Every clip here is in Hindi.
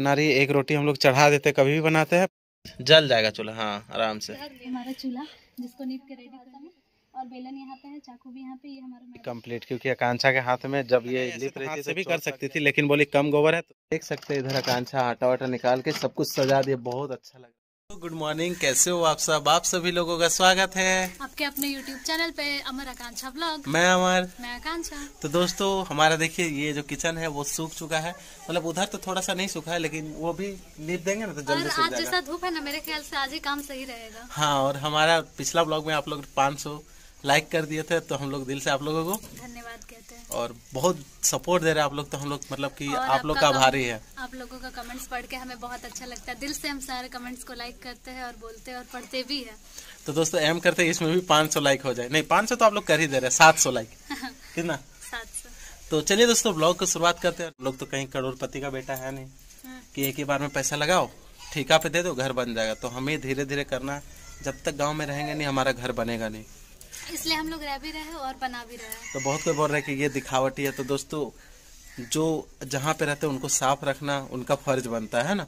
बना रही है एक रोटी हम लोग चढ़ा देते कभी भी बनाते हैं। जल जाएगा चूल्हा हाँ आराम से। हमारा चूल्हा जिसको नीप के रेडी करता है। और बेलन यहाँ पे है चाकू भी यहाँ पे ये हमारा कंप्लीट क्योंकि आकांक्षा के हाथ में जब ये लिप रही थी से भी कर सकती थी लेकिन बोली कम गोबर है तो देख सकते हैं इधर आकांक्षा आटा वाटा निकाल के सब कुछ सजा दिया बहुत अच्छा लगा। गुड मॉर्निंग कैसे हो आप सब? आप सभी लोगों का स्वागत है। आपके अपने यूट्यूब चैनल पे अमर आकांक्षा ब्लॉग। मैं अमर। मैं आकांक्षा। तो दोस्तों हमारा देखिए ये जो किचन है वो सूख चुका है। मतलब उधर तो थोड़ा सा नहीं सूखा है लेकिन वो भी लीप देंगे ना तो जल्दी सूख आज जाएगा। जैसा धूप है ना मेरे ख्याल से आज ही काम सही रहेगा। हाँ और हमारा पिछला ब्लॉग में आप लोग 500 लाइक कर दिए थे तो हम लोग दिल से आप लोगों को धन्यवाद कहते हैं। और बहुत सपोर्ट दे रहे हैं आप लोग तो हम लोग मतलब कि आप लोग का आभारी है। आप लोगों का कमेंट्स पढ़ के हमें बहुत अच्छा लगता है। दिल से हम सारे कमेंट्स को लाइक करते हैं और बोलते हैं और पढ़ते भी है। तो दोस्तों एम करते हैं इसमें भी 500 लाइक हो जाए। नहीं 500 तो आप लोग कर ही दे रहे हैं 700 लाइक कितना? साथ से। तो चलिए दोस्तों ब्लॉग को शुरुआत करते हैं। लोग तो कहीं करोड़पति का बेटा है नहीं। हाँ। कि एक ही बार में पैसा लगाओ ठेका पे दे दो घर बन जाएगा। तो हमें धीरे धीरे करना जब तक गाँव में रहेंगे नहीं हमारा घर बनेगा नहीं। इसलिए हम लोग रह भी रहे और बना भी रहे हैं। तो बहुत कोई बोल रहा है कि ये दिखावटी है तो दोस्तों जो जहाँ पे रहते हैं उनको साफ़ रखना उनका फ़र्ज़ बनता है ना?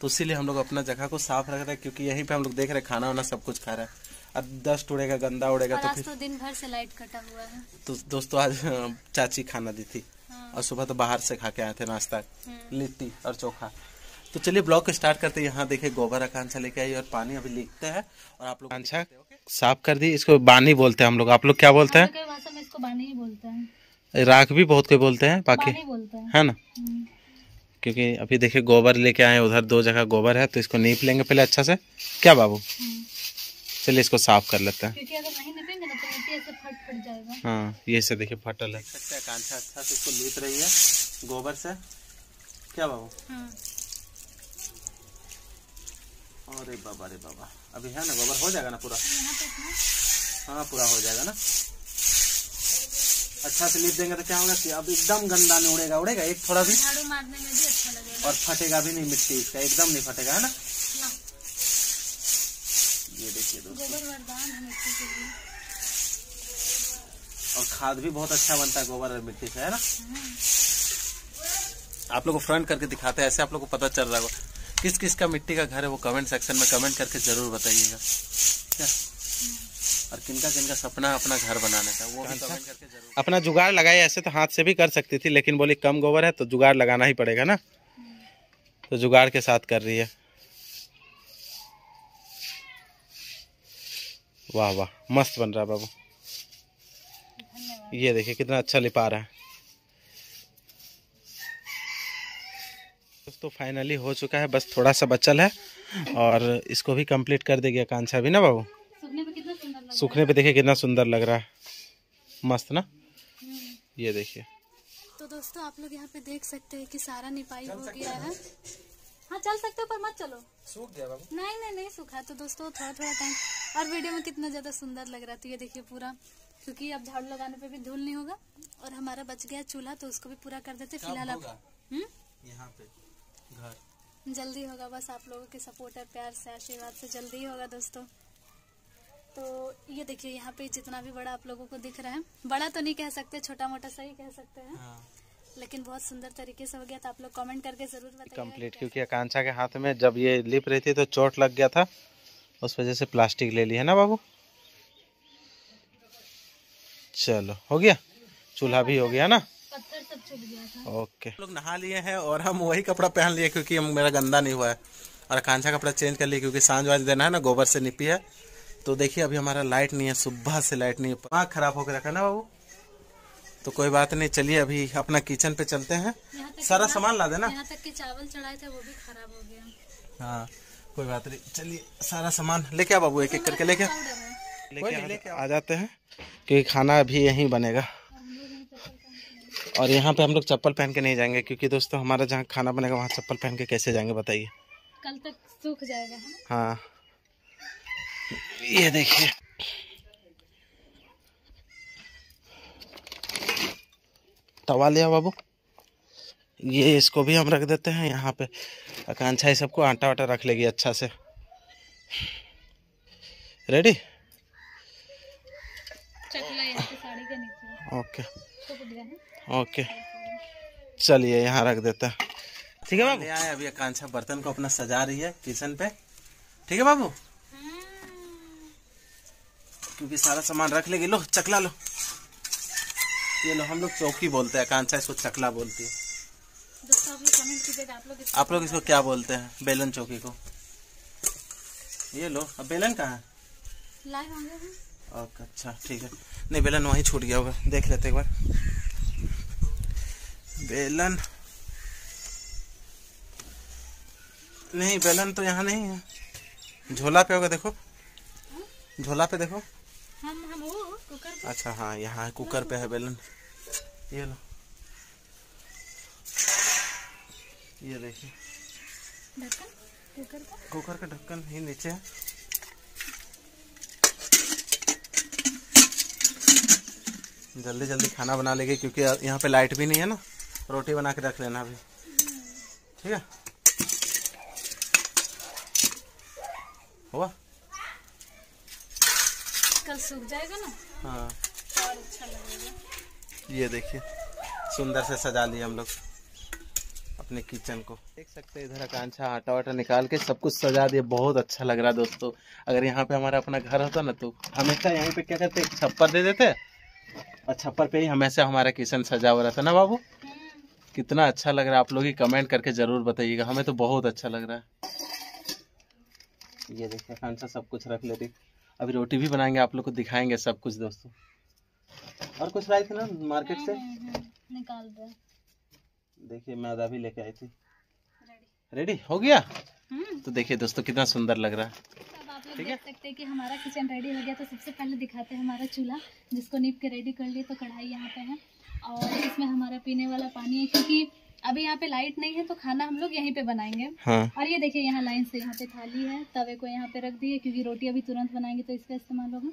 तो इसीलिए हम लोग अपना जगह को साफ़ रख रहे हैं क्योंकि यहीं पे हम लोग देख रहे हैं खाना वाना सब कुछ खा रहे हैं। अब डस्ट उड़ेगा गंदा उड़ेगा तो फिर तो दिन भर से लाइट कटा हुआ है। तो दोस्तों आज चाची खाना दी थी। हाँ। और सुबह तो बाहर से खा के आए थे नाश्ता। हम्म। लिट्टी और चोखा। तो चलिए ब्लॉग को स्टार्ट करते हैं। यहाँ देखिए गोबर आकांक्षा लेके आई और पानी अभी लिखते हैं और आप लोग आकांक्षा साफ़ कर दी इसको बानी बोलते हैं हम लोग। आप लोग क्या बोलते ही? बोलते राख भी बहुत कोई बोलते हैं बाकी हैं। है ना? हम्म। क्योंकि अभी देखिए गोबर लेके आए उधर दो जगह गोबर है तो इसको नीप लेंगे पहले अच्छा से। क्या बाबू? हम्म। चलिए इसको साफ़ कर लेते हैं। क्योंकि अगर नहीं निपेंगे ना तो फट फट जाएगा। हाँ ये से देखिए फटल है। सकते हैं कांचा अच्छा से इसको लीप रही है गोबर से। क्या बाबू? हाँ। अरे बाबा रे बाबा। अभी है ना गोबर हो जाएगा ना पूरा? हाँ पूरा हो जाएगा ना। अच्छा से लीप देंगे तो क्या होगा कि अब एकदम गंदा नहीं उड़ेगा उड़ेगा एक थोड़ा भी। झाड़ू मारने में भी अच्छा लगेगा। और फटेगा भी नहीं मिट्टी इसका एकदम नहीं फटेगा है ना? ना, ये देखिए दोस्तों। गोबर वरदान है मिट्टी के लिए। और खाद भी बहुत अच्छा बनता है गोबर और मिट्टी से है ना? आप लोग को फ्रंट करके दिखाते हैं ऐसे आप लोग को पता चल रहा होगा। किस किस का मिट्टी का घर है वो कमेंट सेक्शन में कमेंट करके ज़रूर बताइएगा। क्या? और किनका किनका सपना अपना घर बनाने का वो भी कमेंट करके ज़रूर अपना जुगाड़ लगाए ऐसे तो हाथ से भी कर सकती थी लेकिन बोली कम गोबर है तो जुगाड़ लगाना ही पड़ेगा ना। तो जुगाड़ के साथ कर रही है। वाह वाह मस्त बन रहा है बाबू। ये देखिए कितना अच्छा लिपा रहा है। दोस्तों फाइनली हो चुका है बस थोड़ा सा बचल है और इसको भी कंप्लीट कर देगी आकांक्षा। भी ना बाबू? सूखने पे कितना सुंदर लग देखिए कितना सुंदर लग रहा है। मस्त ना? हम्म। ये देखिए। तो दोस्तों आप लोग यहाँ पे देख सकते हैं कि सारा निपाई हो गया है। हाँ चल सकते हो पर मत चलो। सूख गया बाबू। नहीं नहीं नहीं सूखा तो दोस्तों थोड़ा थोड़ा टाइम और वीडियो में कितना ज़्यादा सुंदर लग रहा है। तो ये देखिए पूरा क्योंकि अब झाड़ू लगाने पे भी धूल नहीं होगा और हमारा बच गया चूल्हा तो उसको भी पूरा कर देते फ़िलहाल अब हम्म? यहाँ पे। घर। जल्दी होगा बस आप लोगों के सपोर्ट है प्यार से आशीर्वाद से जल्दी ही होगा दोस्तों। तो ये देखिए यहाँ पे जितना भी बड़ा आप लोगों को दिख रहा है बड़ा तो नहीं कह सकते छोटा मोटा सही कह सकते हैं। हाँ। लेकिन बहुत सुंदर तरीके से हो गया तो आप लोग कमेंट करके ज़रूर बताइए। कंप्लीट क्योंकि आकांक्षा के हाथ में जब ये लिप रही थी तो चोट लग गया था उस वजह से प्लास्टिक ले ली है ना बाबू? चलो हो गया? चूल्हा भी हो गया ना? पत्थर सब छुप गया था। ओके। लोग नहा लिए हैं और हम वही कपड़ा पहन लिए क्योंकि हम मेरा गंदा नहीं हुआ है। और आकांक्षा कपड़ा चेंज कर लिए क्योंकि साँझ वाले देना है ना गोबर से निपी है। तो देखिए अभी हमारा लाइट नहीं है सुबह से लाइट नहीं है। आँख खराब होकर रखा ना बाबू? तो कोई बात नहीं चलिए अभी अपना किचन पे चलते हैं। सारा सामान ला देना। यहाँ तक के चावल चढ़ाए थे वो भी खराब हो गया। हाँ कोई बात नहीं चलिए सारा सामान लेके आ बाबू एक एक करके। लेके लेके आ जाते हैं क्योंकि खाना अभी यहीं बनेगा। और यहाँ पे हम लोग चप्पल पहन के नहीं जाएँगे क्योंकि दोस्तों हमारा जहाँ खाना बनेगा वहाँ चप्पल पहन के कैसे जाएँगे बताइए। कल तक सूख जाएगा हाँ? ये देखिए। तवा लिया बाबू। ये इसको भी हम रख देते हैं यहाँ पे आकांक्षा ये सबको आटा वाटा रख लेगी अच्छा से। रेडी ओके है ओके। चलिए यहाँ रख देता। ठीक है बाबू? आए अभी आकांक्षा बर्तन को अपना सजा रही है किचन पे। ठीक है बाबू? क्योंकि सारा सामान रख लेगी लो चकला लो। ये लो हम लोग चौकी बोलते हैं आकांक्षा इसको चकला बोलती है। आप लोग कमेंट कीजिएगा आप लोग इसको आप लोग इसको क्या बोलते हैं बेलन चौकी को? ये लो अब बेलन कहाँ है। ओके अच्छा ठीक है। नहीं बेलन वहीं छूट गया होगा देख लेते एक बार। बेलन। नहीं बेलन तो यहाँ नहीं है। झोला पे होगा देखो। झोला पे देखो। हम हम वो कुकर पे। अच्छा हाँ यहाँ कुकर पे है बेलन। ये लो। ये देखिए। ढक्कन? कुकर का कुकर का ढक्कन ही नीचे है। जल्दी जल्दी खाना बना लेंगे क्योंकि यहाँ पे लाइट भी नहीं है ना। रोटी बना के रख लेना अभी। ठीक है? हुआ? कल सूख जाएगा ना? हाँ। और अच्छा लगेगा। ये देखिए। सुंदर से सजा लिए हम लोग अपने किचन को। देख सकते हैं इधर आकांक्षा आटा वाटा निकाल के सब कुछ सजा दिया बहुत अच्छा लग रहा है दोस्तों। अगर यहाँ पे हमारा अपना घर होता ना तो हमेशा यहीं पे क्या करते छप्पर दे देते। और छप्पर पे ही हमेशा हमारा किचन सजा हुआ रहता ना बाबू? कितना अच्छा लग रहा है। आप लोग ही कमेंट करके ज़रूर बताइएगा। हमें तो बहुत अच्छा लग रहा है। ये देखिए आकांक्षा सब कुछ रख ले रही अभी रोटी भी बनाएँगे आप लोग को दिखाएँगे सब कुछ दोस्तों। और कुछ लाई थी ना मार्केट से? निकाल दे। देखिए मैदा भी लेके आई थी। रेडी हो गया? हम्म। तो देखिए दोस्तों कितना सुंदर लग रहा है। देख सकते हैं कि हमारा किचन रेडी हो गया। तो सबसे पहले दिखाते हैं हमारा चूल्हा जिसको नीप के रेडी कर लिए तो कढ़ाई यहाँ पे है। और इसमें हमारा पीने वाला पानी है क्योंकि अभी यहाँ पे लाइट नहीं है तो खाना हम लोग यहीं पे बनाएँगे। हाँ। और ये देखिए यहाँ लाइन से यहाँ पे थाली है तवे को यहाँ पे रख दिए क्योंकि रोटी अभी तुरंत बनाएँगे तो इसका इस्तेमाल होगा।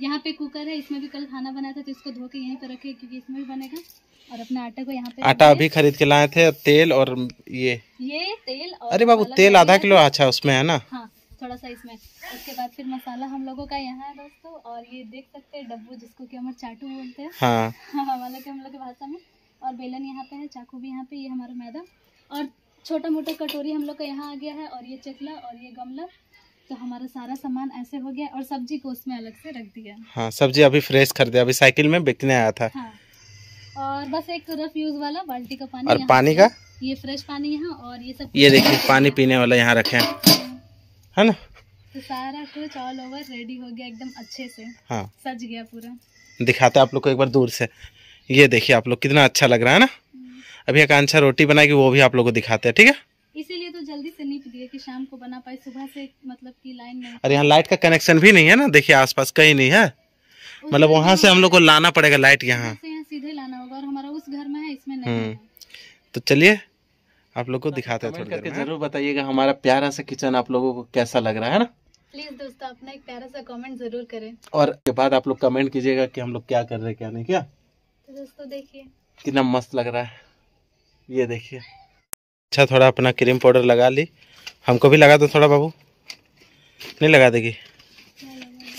यहाँ पे कुकर है इसमें भी कल खाना बनाया था तो इसको धो के यहीं पे रखे क्योंकि इसमें भी बनेगा। और अपने आटे को यहाँ पे आटा अभी खरीद के लाए थे तेल और ये। ये तेल और अरे बाबू तेल आधा किलो अच्छा उसमें है ना? हाँ थोड़ा सा इसमें। उसके बाद फिर मसाला हम लोगों का यहाँ है दोस्तों और ये देख सकते हैं डब्बू जिसको कि हम चाटू बोलते हैं। हाँ। हाँ मतलब कि हम लोग की भाषा में। और बेलन यहाँ पे है चाकू भी यहाँ पे ये हमारा मैदा। और छोटा मोटा कटोरी हम लोग का यहाँ आ गया है और ये चकला और ये गमला। तो हमारा सारा सामान ऐसे हो गया और सब्ज़ी को उसमें अलग से रख दिया। हाँ सब्ज़ी अभी फ्रेश खरीदे अभी साइकिल में बिकने आया था। हाँ। और बस एक रफ यूज़ वाला बाल्टी का पानी और पानी का? ये फ्रेश पानी यहाँ और ये सब ये देखिए पानी पीने वाला यहाँ रखे हैं। है ना? तो सारा कुछ ऑल ओवर रेडी हो गया एकदम अच्छे से। हाँ। सज गया पूरा। दिखाते आप लोग को एक बार दूर से। ये देखिए आप लोग कितना अच्छा लग रहा है ना? अभी आकांक्षा रोटी बनाएगी वो भी आप लोग को दिखाते हैं ठीक है? इसीलिए तो जल्दी से नीप दिए कि शाम को बना पाए सुबह से मतलब कि लाइन में। और यहाँ लाइट का कनेक्शन भी नहीं है ना? देखिए आसपास कहीं नहीं है। मतलब वहाँ से हम लोग को लाना पड़ेगा लाइट यहाँ। सीधे लाना होगा और हमारा उस घर में है इसमें नहीं हम्म। तो चलिए आप लोग को दिखाते हैं थोड़ी करके ज़रूर बताइएगा हमारा प्यारा सा किचन आप लोगों को कैसा लग रहा है ना? प्लीज़ दोस्तों अपना एक प्यारा सा कमेंट ज़रूर करें। और के बाद आप लोग कमेंट कीजिएगा कि हम लोग क्या कर रहे हैं क्या नहीं क्या? तो दोस्तों देखिए। कितना मस्त लग रहा है। ये देखिए। अच्छा थोड़ा अपना क्रीम पाउडर लगा ली। हमको भी लगा दो थोड़ा बाबू। नहीं लगा देगी?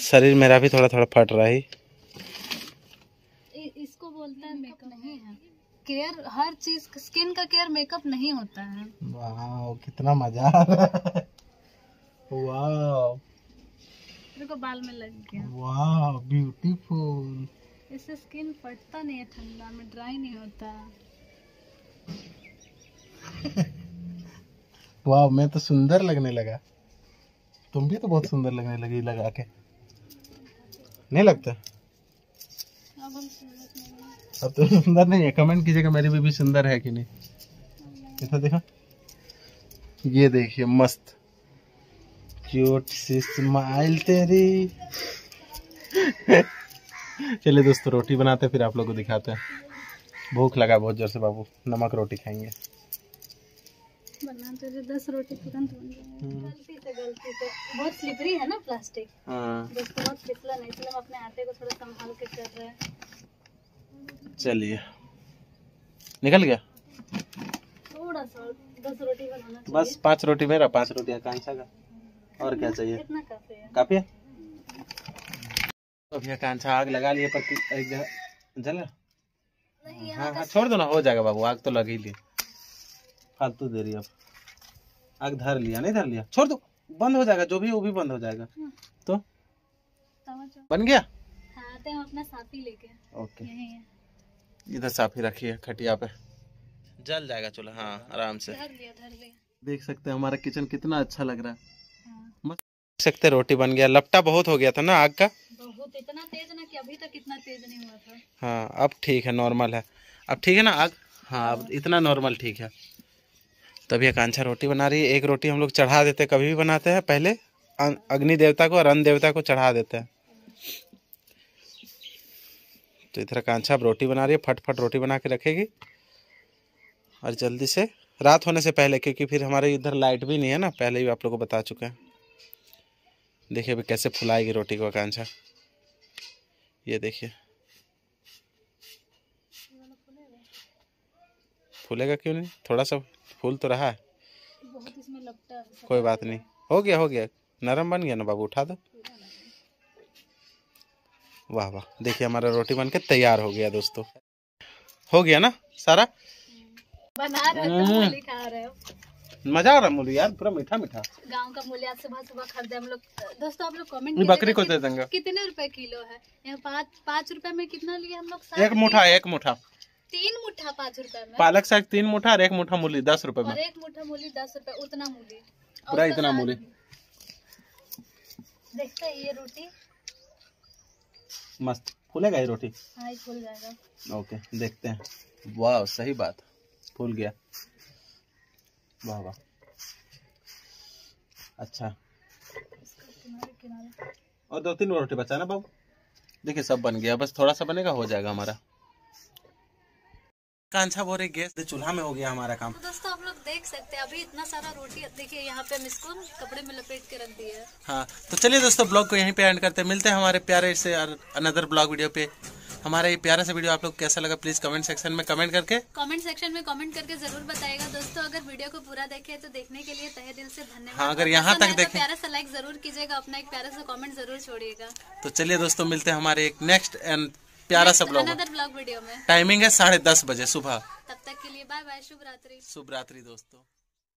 शरीर मेरा भी थोड़ा थोड़ा फट रहा है। इसको बोलता है है केयर हर चीज़ स्किन का केयर मेकअप नहीं होता है। वाह कितना मज़ा आ रहा है। वाह मेरे को बाल में लग गया। वाह ब्यूटीफुल इससे स्किन फटता नहीं है ठंडा में ड्राई नहीं होता। वाह मैं तो सुंदर लगने लगा। तुम भी तो बहुत सुंदर लगने लगी लगा के। नहीं लगता? अब हम। अब तो सुंदर नहीं है। कमेंट कीजिएगा मेरी बीबी सुंदर है कि नहीं। कितना देखा? ये देखिए मस्त। क्यूट सी स्माइल तेरी। चलिए दोस्तों रोटी बनाते हैं, फिर आप लोग को दिखाते हैं। भूख लगा बहुत ज़ोर से बाबू। नमक रोटी खाएँगे। दस रोटी तुरंत गलती से गलती से। बहुत स्लिपरी है ना प्लास्टिक हाँ। दोस्तों बहुत फिसला नहीं इसलिए हम अपने आटे को थोड़ा संभाल के कर रहे हैं। चलिए। निकल गया? थोड़ा सा दस रोटी बनाना बस पाँच रोटी मेरा पाँच रोटी आकांक्षा का। और क्या चाहिए? काफ़ी है। काफ़ी है? अभी आग लगा लिए पर एक जगह। जला? हाँ हाँ छोड़ दो ना हो जाएगा बाबू आग तो लग ही ली फालतू दे रही अब। आग धर लिया नहीं धर लिया? छोड़ दो बंद हो जाएगा जो भी वो भी बंद हो जाएगा। हाँ। तो? बन गया? हाँ हम अपना साफी लेके ओके। यही है। इधर साफ़ ही रखी है खटिया पे। जल जाएगा चूल्हा हाँ आराम से। धर लिया धर लिया। देख सकते हैं हमारा किचन कितना अच्छा लग रहा है। हाँ। देख सकते रोटी बन गया लपटा बहुत हो गया था ना आग का। बहुत इतना तेज ना कि अभी तक इतना तेज नहीं हुआ था। हाँ अब ठीक है नॉर्मल है। अब ठीक है ना आग? हाँ अब इतना नॉर्मल ठीक है। तभी आकांक्षा रोटी बना रही है एक रोटी हम लोग चढ़ा देते हैं कभी भी बनाते हैं पहले अग्नि देवता को और अन्न देवता को चढ़ा देते हैं। तो इधर आकांक्षा अब रोटी बना रही है फटफट फट रोटी बना के रखेगी। और जल्दी से रात होने से पहले क्योंकि फिर हमारे इधर लाइट भी नहीं है ना पहले ही आप लोगों को बता चुके हैं। देखिए अभी कैसे फुलाएगी रोटी को आकांक्षा ये देखिए। फूलेगा क्यों नहीं? थोड़ा सा फूल तो रहा है। बहुत इसमें लपटा है। कोई बात नहीं। हो गया हो गया। नरम बन गया ना बाबू? उठा दो। वाह वाह। देखिए हमारा रोटी बन के तैयार हो गया दोस्तों। हो गया ना सारा? बना रहे हो तो मूली खा रहे हो। मज़ा आ रहा मूली यार पूरा मीठा मीठा। गाँव का मूली आज सुबह सुबह खरीदे हम लोग। दोस्तों आप लोग कमेंट बकरी को दे देंगे। कितने रुपए किलो है? यहाँ पाँच पाँच रुपए में कितना लिए हम लोग? एक मुठा एक मुठा। तीन मुठा पाँच रुपए में? पालक साग तीन मुठा और एक मुठा मूली दस रुपए में। और एक मुठ्ठा मूली दस रुपए उतना मूली। पूरा इतना मूली। देखते हैं ये रोटी। मस्त। फूलेगा ये रोटी? हाँ फूल जाएगा। ओके देखते हैं। वाह सही बात। फूल गया। वाह वाह। अच्छा। किनारे किनारे और दो तीन रोटी बचा ना बाबू? देखिए सब बन गया। बस थोड़ा सा बनेगा हो जाएगा हमारा। कांछा बोरे गैस चूल्हा में हो गया हमारा काम। तो दोस्तों देख सकते हैं। अभी इतना सारा रोटी देखिए यहाँ पे हम इसको कपड़े में लपेट के रख दिए है। हाँ तो चलिए दोस्तों ब्लॉग को यहीं पे एंड करते हैं। मिलते हैं हमारे प्यारे से अनदर ब्लॉग वीडियो पे। हमारा ये प्यारा सा वीडियो आप लोग कैसा लगा प्लीज़ कमेंट सेक्शन में कमेंट करके। कमेंट सेक्शन में कमेंट करके ज़रूर बताएगा दोस्तों अगर वीडियो को पूरा देखे तो देखने के लिए तहे दिल से धन्यवाद। हाँ, अगर यहाँ तक आए तो प्यारा सा लाइक ज़रूर कीजिएगा अपना एक प्यारा सा कमेंट ज़रूर छोड़िएगा। तो चलिए दोस्तों मिलते हैं हमारे एक नेक्स्ट एंड प्यारा सा ब्लॉग ब्लॉग वीडियो में। टाइमिंग है साढ़े दस बजे सुबह। तब तक के लिए बाय बाय शुभ रात्रि शुभ रात्रि दोस्तों।